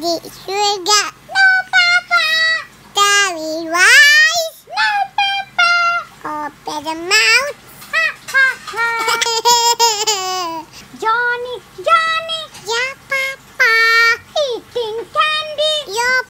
Daddy sugar. No, Papa. Daddy rice. No, Papa. Open the mouth.